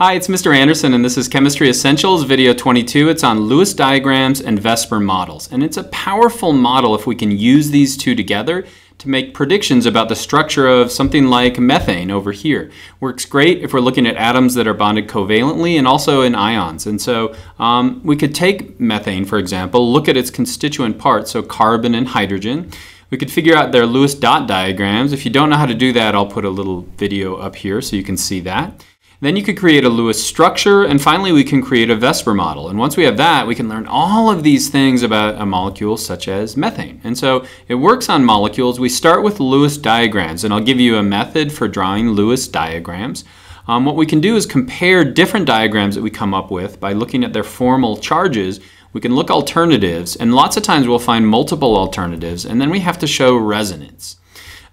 Hi, it's Mr. Andersen, and this is Chemistry Essentials video 22. It's on Lewis diagrams and VSEPR models. And it's a powerful model if we can use these two together to make predictions about the structure of something like methane over here. Works great if we're looking at atoms that are bonded covalently and also in ions. And so um, we could take methane, for example, look at its constituent parts, so carbon and hydrogen. We could figure out their Lewis dot diagrams. If you don't know how to do that, I'll put a little video up here so you can see that. Then you could create a Lewis structure, and finally we can create a VSEPR model. And once we have that, we can learn all of these things about a molecule such as methane. And so it works on molecules. We start with Lewis diagrams, and I'll give you a method for drawing Lewis diagrams. Um, what we can do is compare different diagrams that we come up with by looking at their formal charges. We can look alternatives, and lots of times we'll find multiple alternatives, and then we have to show resonance.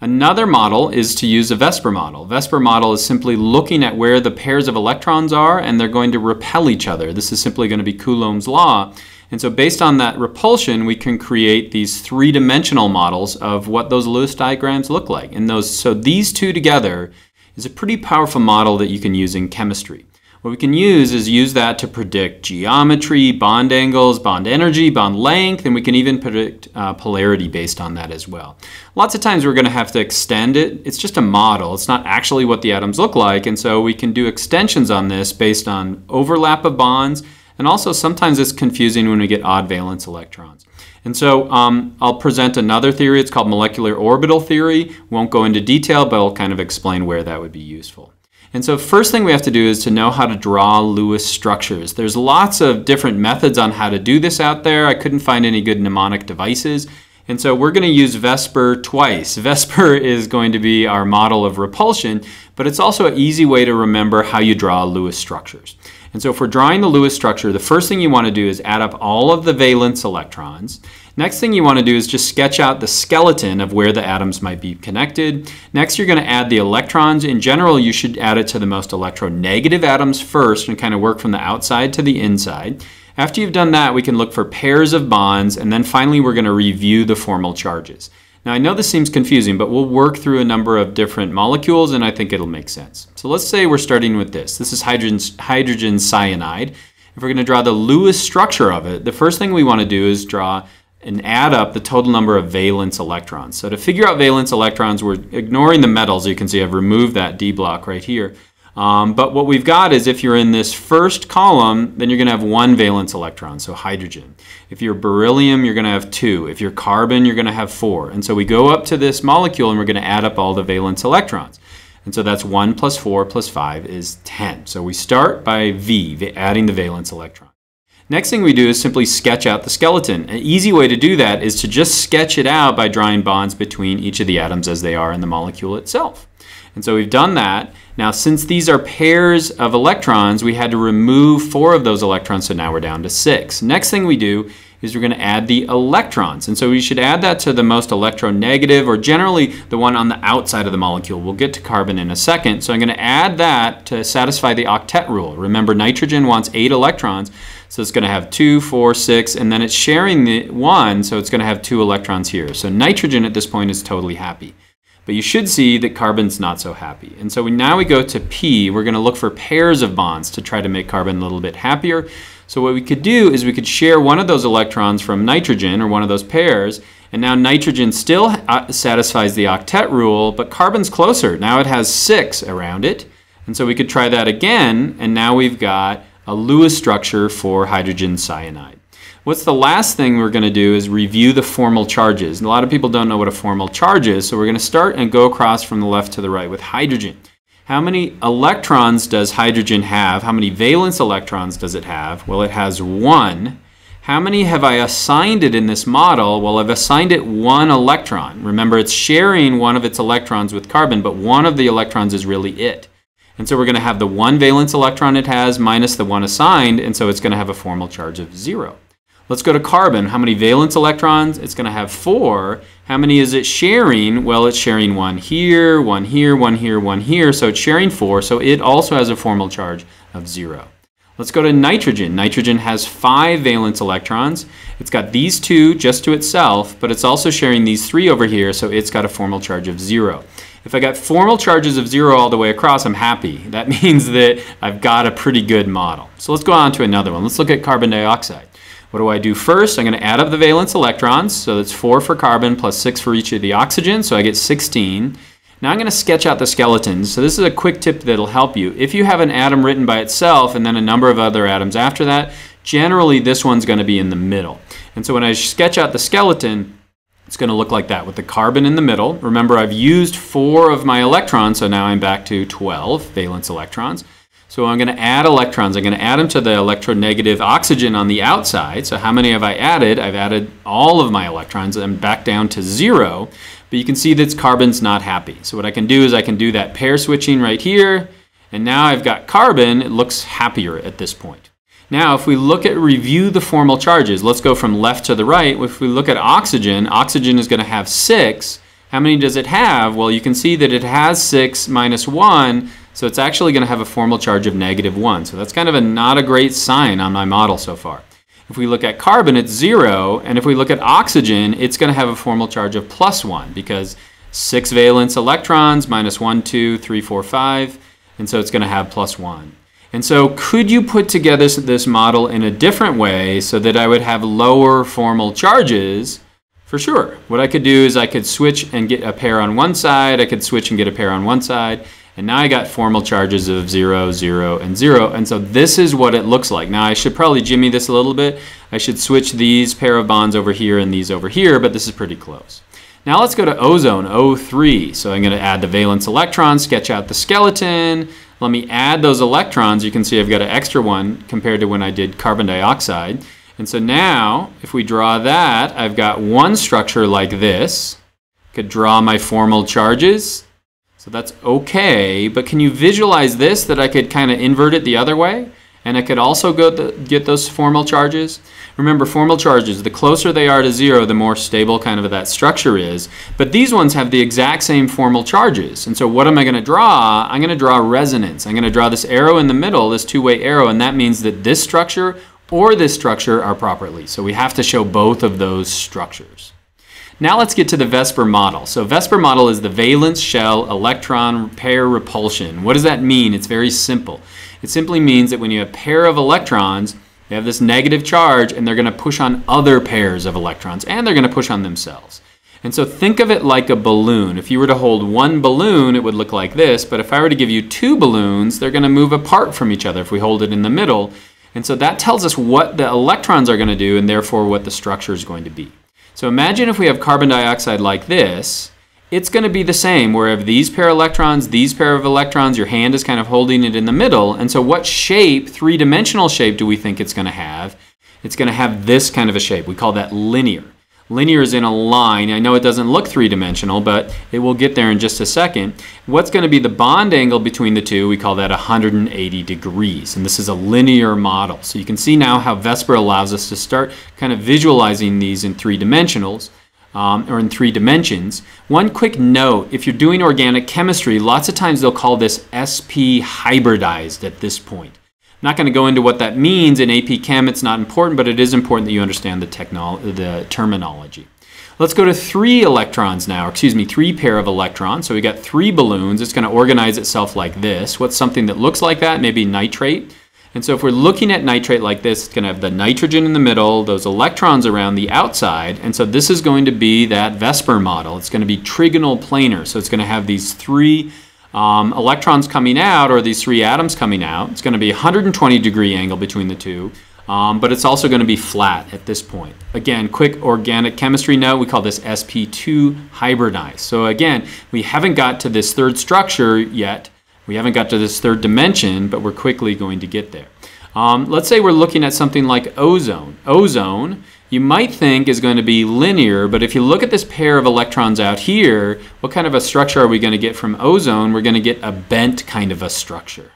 Another model is to use a VSEPR model. VSEPR model is simply looking at where the pairs of electrons are and they're going to repel each other. This is simply going to be Coulomb's law. And so based on that repulsion, we can create these three-dimensional models of what those Lewis diagrams look like. And those, so these two together is a pretty powerful model that you can use in chemistry. What we can use is use that to predict geometry, bond angles, bond energy, bond length, and we can even predict uh, polarity based on that as well. Lots of times we're going to have to extend it. It's just a model. It's not actually what the atoms look like, and so we can do extensions on this based on overlap of bonds, and also sometimes it's confusing when we get odd valence electrons. And so um, I'll present another theory. It's called molecular orbital theory. Won't go into detail, but I'll kind of explain where that would be useful. And so first thing we have to do is to know how to draw Lewis structures. There's lots of different methods on how to do this out there. I couldn't find any good mnemonic devices. And so we're going to use VSEPR twice. VSEPR is going to be our model of repulsion, but it's also an easy way to remember how you draw Lewis structures. And so if we're drawing the Lewis structure, the first thing you want to do is add up all of the valence electrons. Next thing you want to do is just sketch out the skeleton of where the atoms might be connected. Next, you're going to add the electrons. In general, you should add it to the most electronegative atoms first and kind of work from the outside to the inside. After you've done that, we can look for pairs of bonds, and then finally we're going to review the formal charges. Now I know this seems confusing, but we'll work through a number of different molecules and I think it'll make sense. So let's say we're starting with this. This is hydrogen, hydrogen cyanide. If we're going to draw the Lewis structure of it, the first thing we want to do is draw and add up the total number of valence electrons. So to figure out valence electrons, we're ignoring the metals. You can see I've removed that D block right here. Um, but what we've got is if you're in this first column, then you're going to have one valence electron, so hydrogen. If you're beryllium, you're going to have two. If you're carbon, you're going to have four. And so we go up to this molecule and we're going to add up all the valence electrons. And so that's 1 plus 4 plus 5 is 10. So we start by V, adding the valence electron. Next thing we do is simply sketch out the skeleton. An easy way to do that is to just sketch it out by drawing bonds between each of the atoms as they are in the molecule itself. And so we've done that. Now, since these are pairs of electrons, we had to remove four of those electrons, so now we're down to six. Next thing we do is we're going to add the electrons. And so we should add that to the most electronegative, or generally the one on the outside of the molecule. We'll get to carbon in a second. So I'm going to add that to satisfy the octet rule. Remember, nitrogen wants eight electrons. So it's going to have two, four, six, and then it's sharing the one, so it's going to have two electrons here. So nitrogen at this point is totally happy. But you should see that carbon's not so happy. And so we, now we go to P. We're going to look for pairs of bonds to try to make carbon a little bit happier. So what we could do is we could share one of those electrons from nitrogen, or one of those pairs, and now nitrogen still uh, satisfies the octet rule, but carbon's closer. Now it has six around it. And so we could try that again, and now we've got a Lewis structure for hydrogen cyanide. What's the last thing we're going to do is review the formal charges. And a lot of people don't know what a formal charge is, so we're going to start and go across from the left to the right with hydrogen. How many electrons does hydrogen have? How many valence electrons does it have? Well, it has one. How many have I assigned it in this model? Well, I've assigned it one electron. Remember, it's sharing one of its electrons with carbon, but one of the electrons is really it. And so we're going to have the one valence electron it has minus the one assigned, and so it's going to have a formal charge of zero. Let's go to carbon. How many valence electrons? It's going to have four. How many is it sharing? Well, it's sharing one here, one here, one here, one here. So it's sharing four. So it also has a formal charge of zero. Let's go to nitrogen. Nitrogen has five valence electrons. It's got these two just to itself, but it's also sharing these three over here, so it's got a formal charge of zero. If I got formal charges of zero all the way across, I'm happy. That means that I've got a pretty good model. So let's go on to another one. Let's look at carbon dioxide. What do I do first? I'm going to add up the valence electrons. So that's 4 for carbon plus 6 for each of the oxygen. So I get 16. Now I'm going to sketch out the skeletons. So this is a quick tip that'll help you. If you have an atom written by itself and then a number of other atoms after that, generally this one's going to be in the middle. And so when I sketch out the skeleton, it's going to look like that with the carbon in the middle. Remember, I've used four of my electrons, so now I'm back to 12 valence electrons. So I'm going to add electrons. I'm going to add them to the electronegative oxygen on the outside. So how many have I added? I've added all of my electrons. I'm back down to zero. But you can see that carbon's not happy. So what I can do is I can do that pair switching right here. And now I've got carbon. It looks happier at this point. Now, if we look at review the formal charges, let's go from left to the right. If we look at oxygen, oxygen is going to have 6. How many does it have? Well, you can see that it has 6 minus 1. So it's actually going to have a formal charge of negative 1. So that's kind of a not a great sign on my model so far. If we look at carbon, it's 0. And if we look at oxygen, it's going to have a formal charge of plus 1 because 6 valence electrons minus 1, 2, 3, 4, 5. And so it's going to have plus 1. And so could you put together this model in a different way so that I would have lower formal charges? For sure. What I could do is I could switch and get a pair on one side. I could switch and get a pair on one side. And now I got formal charges of 0, 0, and 0. And so this is what it looks like. Now I should probably jimmy this a little bit. I should switch these pair of bonds over here and these over here, but this is pretty close. Now let's go to ozone, O3. So I'm going to add the valence electron, sketch out the skeleton. Let me add those electrons. You can see I've got an extra one compared to when I did carbon dioxide. And so now, if we draw that, I've got one structure like this. Could draw my formal charges. So that's okay, but can you visualize this that I could kind of invert it the other way? And it could also go the, get those formal charges. Remember, formal charges, the closer they are to zero, the more stable kind of that structure is. But these ones have the exact same formal charges. And so what am I going to draw? I'm going to draw resonance. I'm going to draw this arrow in the middle, this two-way arrow, and that means that this structure or this structure are properly. So we have to show both of those structures. Now let's get to the VSEPR model. So VSEPR model is the valence shell electron pair repulsion. What does that mean? It's very simple. It simply means that when you have a pair of electrons, they have this negative charge and they're going to push on other pairs of electrons and they're going to push on themselves. And so think of it like a balloon. If you were to hold one balloon, it would look like this, but if I were to give you two balloons, they're going to move apart from each other if we hold it in the middle. And so that tells us what the electrons are going to do and therefore what the structure is going to be. So imagine if we have carbon dioxide like this, it's going to be the same where if these pair of electrons, these pair of electrons, your hand is kind of holding it in the middle. And so what shape, three-dimensional shape do we think it's going to have? It's going to have this kind of a shape. We call that linear. Linear is in a line. I know it doesn't look three-dimensional, but it will get there in just a second. What's going to be the bond angle between the two? We call that 180 degrees, and this is a linear model. So you can see now how VSEPR allows us to start kind of visualizing these in three dimensionals. Um, or in three dimensions. One quick note, if you're doing organic chemistry, lots of times they'll call this SP hybridized at this point. I'm not going to go into what that means in AP Chem. It's not important, but it is important that you understand the, the terminology. Let's go to three electrons now, excuse me, three pair of electrons. So we got three balloons. It's going to organize itself like this. What's something that looks like that? Maybe nitrate. And so if we're looking at nitrate like this, it's going to have the nitrogen in the middle, those electrons around the outside. And so this is going to be that VSEPR model. It's going to be trigonal planar. So it's going to have these three um, electrons coming out, or these three atoms coming out. It's going to be 120 degree angle between the two, um, but it's also going to be flat at this point. Again, quick organic chemistry note, we call this sp2 hybridized. So again, we haven't got to this third structure yet. We haven't got to this third dimension, but we're quickly going to get there. Um, let's say we're looking at something like ozone. Ozone you might think is going to be linear, but if you look at this pair of electrons out here, what kind of a structure are we going to get from ozone? We're going to get a bent kind of a structure.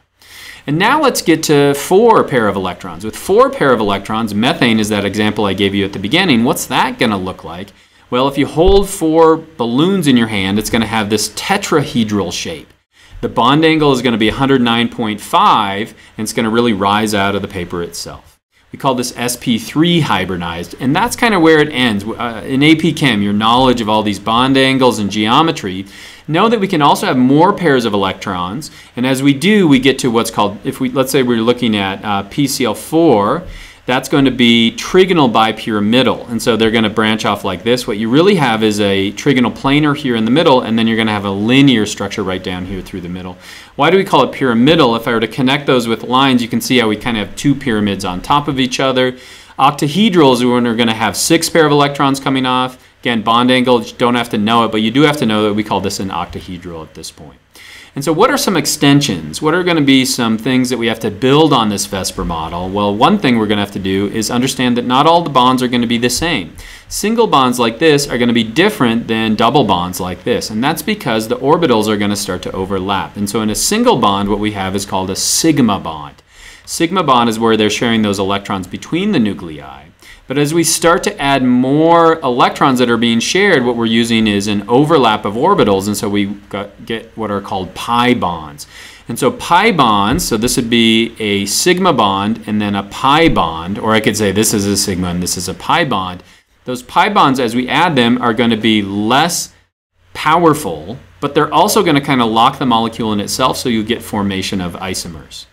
And now let's get to four pair of electrons. With four pair of electrons, methane is that example I gave you at the beginning. What's that going to look like? Well, if you hold four balloons in your hand, it's going to have this tetrahedral shape. The bond angle is going to be 109.5, and it's going to really rise out of the paper itself. We call this SP3 hybridized, and that's kind of where it ends. Uh, in AP Chem, your knowledge of all these bond angles and geometry, know that we can also have more pairs of electrons. And as we do, we get to what's called, if we, let's say we're looking at uh, PCl4, that's going to be trigonal bipyramidal. And so they're going to branch off like this. What you really have is a trigonal planar here in the middle, and then you're going to have a linear structure right down here through the middle. Why do we call it pyramidal? If I were to connect those with lines, you can see how we kind of have two pyramids on top of each other. Octahedral is when we're going to have six pair of electrons coming off. Again, bond angle, don't have to know it, but you do have to know that we call this an octahedral at this point. And so what are some extensions? What are going to be some things that we have to build on this VSEPR model? Well, one thing we're going to have to do is understand that not all the bonds are going to be the same. Single bonds like this are going to be different than double bonds like this. And that's because the orbitals are going to start to overlap. And so in a single bond, what we have is called a sigma bond. Sigma bond is where they're sharing those electrons between the nuclei. But as we start to add more electrons that are being shared, what we're using is an overlap of orbitals, and so we got, get what are called pi bonds. And so pi bonds, so this would be a sigma bond and then a pi bond, or I could say this is a sigma and this is a pi bond. Those pi bonds, as we add them, are going to be less powerful, but they're also going to kind of lock the molecule in itself so you get formation of isomers.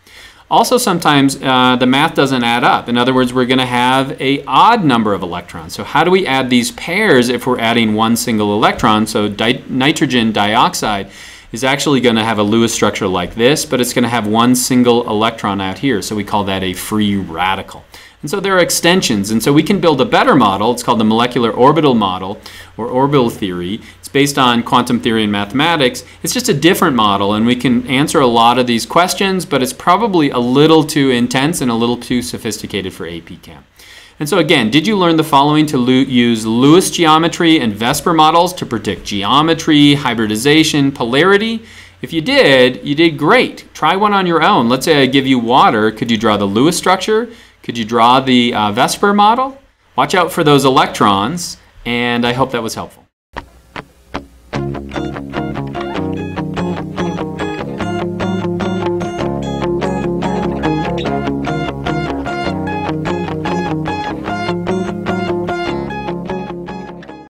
Also, sometimes uh, the math doesn't add up. In other words, we're going to have a odd number of electrons. So how do we add these pairs if we're adding one single electron? So di nitrogen dioxide is actually going to have a Lewis structure like this, but it's going to have one single electron out here. So we call that a free radical. And so there are extensions. And so we can build a better model. It's called the molecular orbital model or orbital theory. It's based on quantum theory and mathematics. It's just a different model and we can answer a lot of these questions, but it's probably a little too intense and a little too sophisticated for AP Chem. And so again, did you learn the following to use Lewis geometry and VSEPR models to predict geometry, hybridization, polarity? If you did, you did great. Try one on your own. Let's say I give you water. Could you draw the Lewis structure? Could you draw the uh, VSEPR model? Watch out for those electrons, and I hope that was helpful.